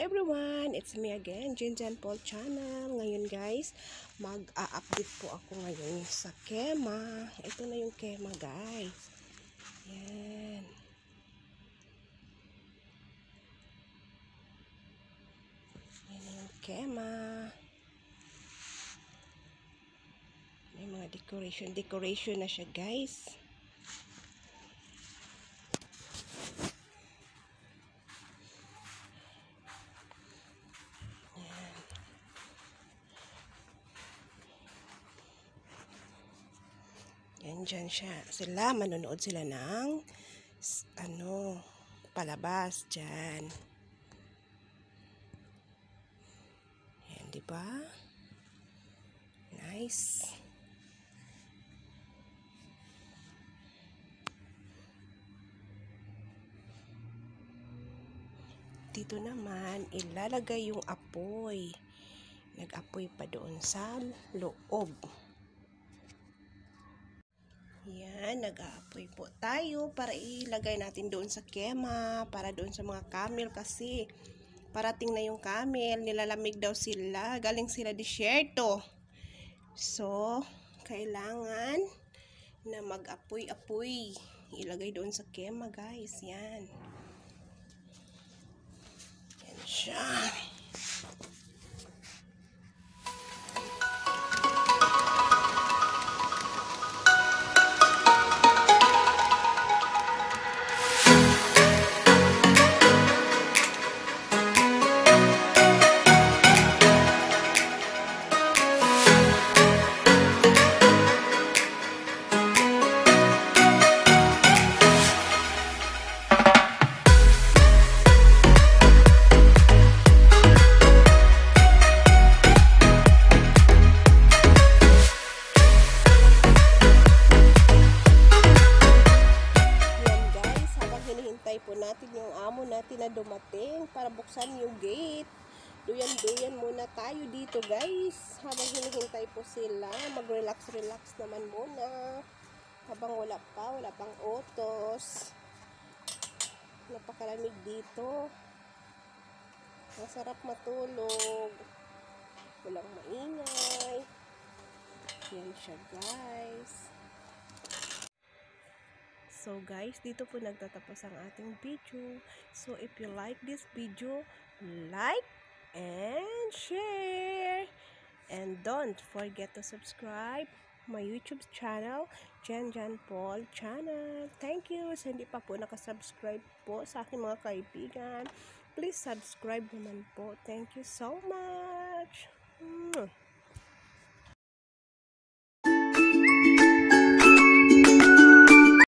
everyone! It's me again, Jinjan Paul Channel. Ngayon guys, mag-a-update po ako ngayon sa Kema. Ito na yung Kema guys. Yan. Yan na yung Kema. May mga decoration. Decoration na siya guys. Yan dyan siya. Sila, manonood sila ng ano, palabas dyan. Yan, di ba? Nice. Dito naman, ilalagay yung apoy. Nag-apoy pa doon sa loob. Yan, nag-aapoy po tayo para ilagay natin doon sa kema, para doon sa mga camel kasi parating na yung camel, nilalamig daw sila, galing sila disyerto. So, kailangan na mag-apoy-apoy. Ilagay doon sa kema, guys. Yan. Yan siya. Natin yung amo natin na dumating para buksan yung gate. Duyan-duyan muna tayo dito guys. Habang hinihintay po sila, mag-relax-relax naman muna. Habang wala pa, wala pang otos. Napakalamig dito. Masarap matulog. Walang maingay. Yan siya guys. So guys, dito po nagtatapos ang ating video. So if you like this video, like and share. And don't forget to subscribe my YouTube channel, Jan Jan Paul channel. Thank you. Sa hindi pa po nakasubscribe po sa aking mga kaibigan, please subscribe naman po. Thank you so much. Mwah.